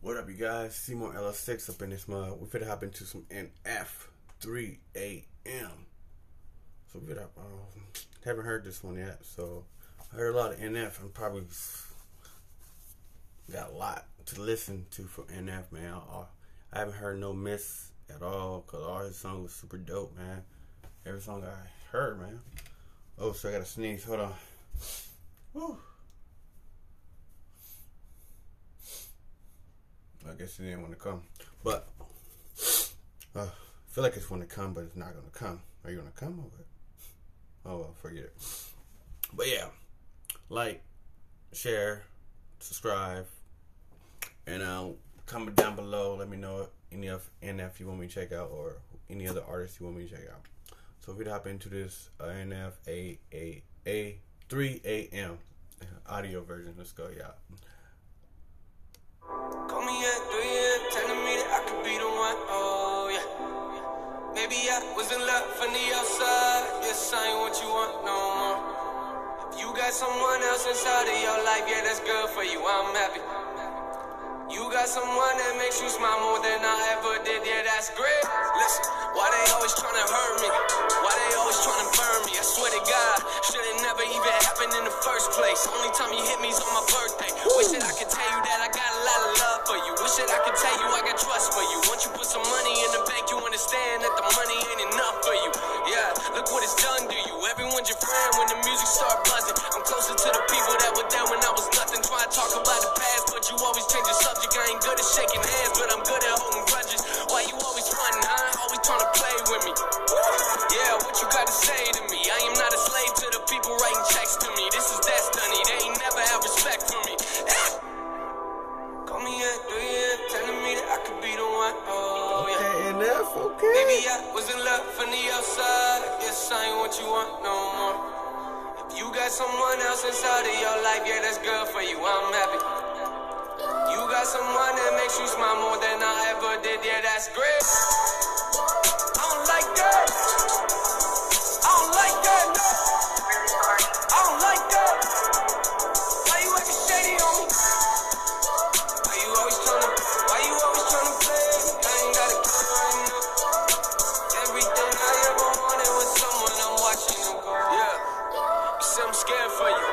What up, you guys? Seymour LS6 up in this mud. We finna hop into some NF 3 a.m. So we up. Um, haven't heard this one yet. So I heard a lot of NF. I'm probably got a lot to listen to for NF, man. I, I haven't heard no miss at all because all his songs was super dope, man. Every song I heard, man. Oh, so I gotta sneeze. Hold on. Woo. Guess it didn't want to come. But uh, I feel like it's want to come, but it's not gonna come. Are you gonna come over? Oh well, forget it. But yeah, like, share, subscribe, and uh, comment down below. Let me know any of NF you want me to check out or any other artists you want me to check out. So if we hop into this uh, NF a a a three a.m. audio version, let's go, y'all. Got someone else inside of your life, yeah, that's good for you. I'm happy. You got someone that makes you smile more than I ever did, yeah, that's great. Listen, why they always tryna hurt me? Why they always tryna burn me? I swear to God, should've never even happened in the first place. Only time you hit me's on my birthday. Wish that I could tell you that I got a lot of love for you. Wish that I could tell you I got trust for you. Start buzzing. I'm closer to the people that were there when I was nothing. Try to talk about the past, but you always change the subject. I ain't good at shaking hands, but I'm good at holding grudges. Why you always frontin', huh? Always trying to play with me. Yeah, what you got to say to me? I am not a slave to the people writing checks to me. This is destiny. They ain't never have respect for me. Call me at 3 a.m. telling me that I could be the one. Oh, yeah. Okay, NF, okay. Maybe I was in love from the outside. Yes, I ain't what you want no more. Got someone else inside of your life, yeah, that's good for you. I'm happy. You got someone that makes you smile more than I ever did, yeah, that's great. Say I'm scared for you.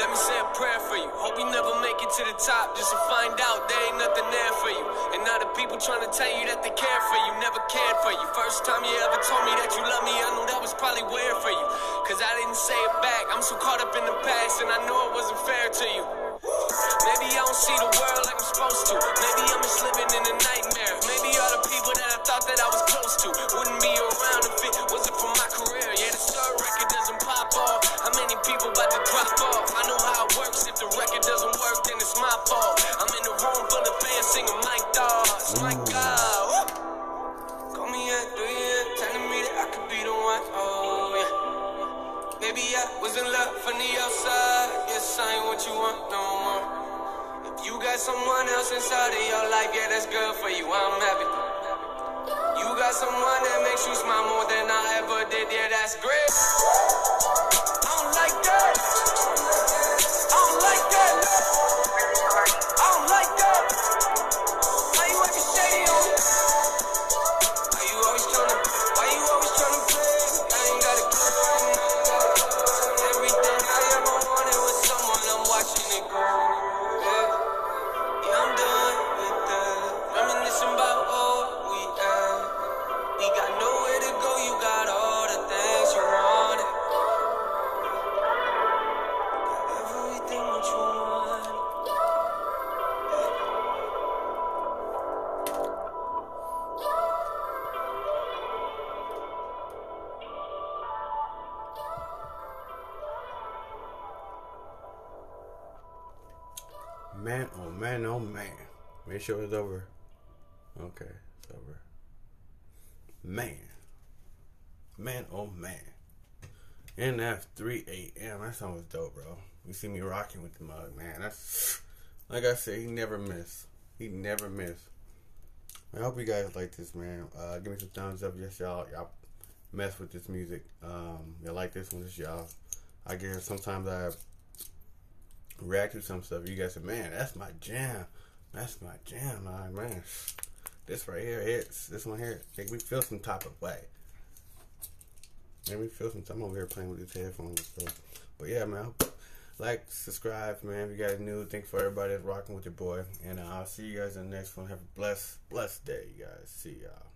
Let me say a prayer for you. Hope you never make it to the top just to find out there ain't nothing there for you. And now the people trying to tell you that they care for you never cared for you. First time you ever told me that you love me, I knew that was probably weird for you. Cause I didn't say it back. I'm so caught up in the past and I know it wasn't fair to you. Maybe I don't see the world like I'm people about to drop off? I know how it works. If the record doesn't work, then it's my fault. I'm in a room full of fans singing my thoughts. My God. Woo. Call me at 3 a.m. telling me that I could be the one. Oh, yeah. Maybe I was in love from the outside. Yes, I ain't what you want no more. If you got someone else inside of your life, yeah, that's good for you. I'm happy. You got someone that makes you smile more than I ever did. Yeah, that's great. Man, oh man, oh man. Make sure it's over. Okay, it's over. Man. Man, oh man. NF 3 a.m. That song was dope, bro. You see me rocking with the mug, man. That's like I said, he never miss. He never miss. I hope you guys like this, man. Uh, give me some thumbs up. Yes, y'all. Y'all mess with this music. Um, you like this one? Just y'all. I guess sometimes I react to some stuff. You guys say, man, that's my jam. That's my jam, man. man. This right here hits. This one here make me feel some type of way. Make me feel some. I'm over here playing with these headphones. So. But yeah, man. Like, subscribe, man. If you guys new, thank for everybody that's rocking with your boy. And uh, I'll see you guys in the next one. Have a blessed, blessed day, you guys. See y'all.